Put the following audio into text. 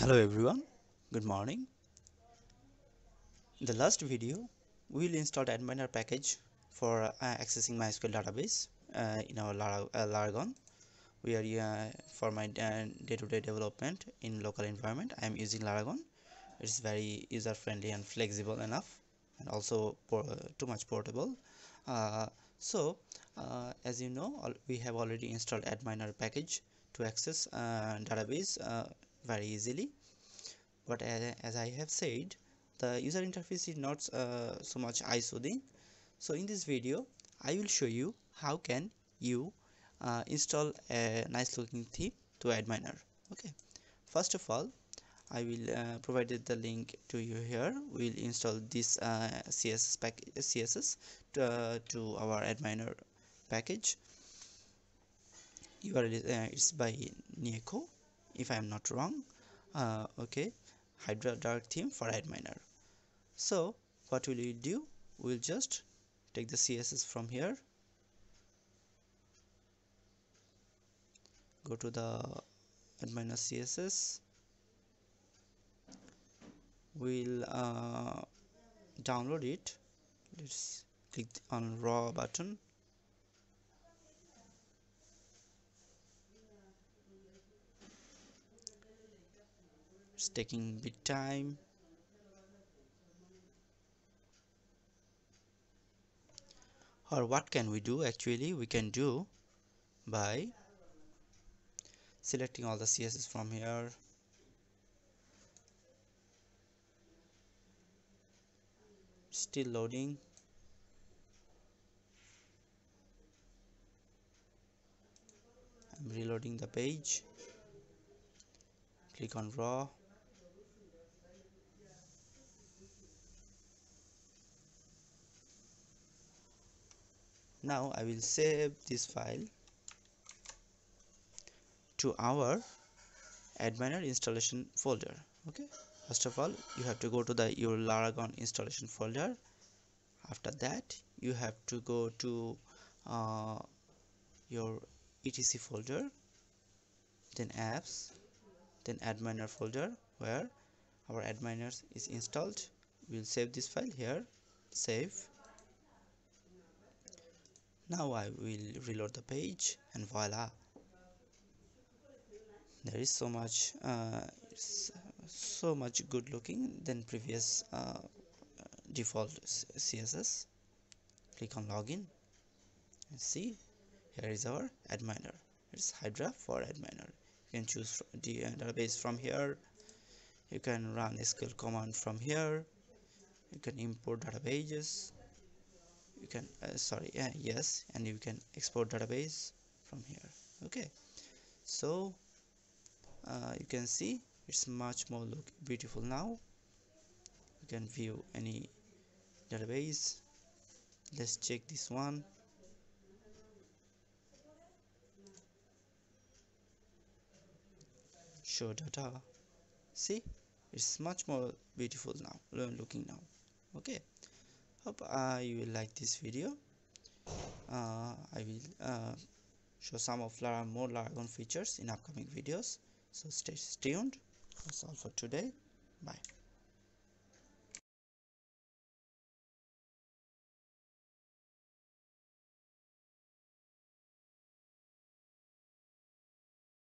Hello everyone, good morning. In the last video, we will install Adminer package for uh, accessing MySQL database uh, in our Lar uh, Laragon. We are uh, for my uh, day-to-day -day development in local environment. I am using Laragon. It's very user-friendly and flexible enough, and also too much portable. Uh, so, as you know, we have already installed Adminer package to access database very easily. But as, as I have said the user interface is not uh, so much eye soothing so in this video I will show you how can you uh, install a nice looking theme to Adminer okay. First of all I will uh, provided the link to you here. We'll install this uh, CSS pack CSS to, uh, to our Adminer package. URL is, uh, it's by Niyko if I am not wrong uh, okay Hydra dark theme for adminer so what will we do? We'll just take the css from here. Go to the adminer css we'll uh, download it. Let's click on raw button it's taking bit time. Or what can we do actually we can do by selecting all the css from here. Still loading. I'm reloading the page. Click on raw now I will save this file to our adminer installation folder okay? First of all you have to go to the your laragon installation folder. After that you have to go to uh, your etc folder then apps then adminer folder where our adminers is installed. We'll save this file here. Save now I will reload the page and voila. There is so much uh, so much good looking than previous uh, default CSS click on login and see here is our adminer. It's Hydra for adminer. You can choose the database from here. You can run SQL command from here. You can import databases you can uh, sorry uh, yes and you can export database from here. Okay. So uh, you can see it's much more look beautiful now. You can view any database. Let's check this one. Show data. See? It's much more beautiful now looking now. Okay hope uh, you will like this video. Uh, I will uh, show some of Lara more Laragon features in upcoming videos. So stay tuned. That's all for today. Bye